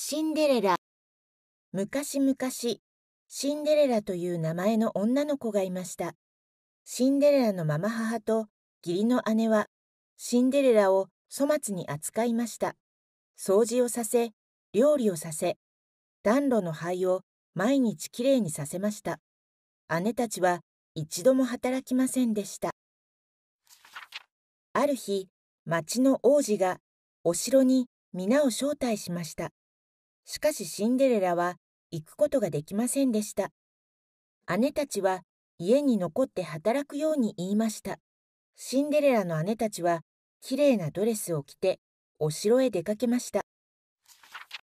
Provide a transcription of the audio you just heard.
シンデレラ昔々、シンデレラという名前の女の子がいました。シンデレラのママ母と義理の姉は、シンデレラを粗末に扱いました。掃除をさせ、料理をさせ、暖炉の灰を毎日きれいにさせました。姉たちは一度も働きませんでした。ある日、町の王子がお城に皆を招待しました。しかしシンデレラは行くことができませんでした。姉たちは家に残って働くように言いました。シンデレラの姉たちはきれいなドレスを着てお城へ出かけました。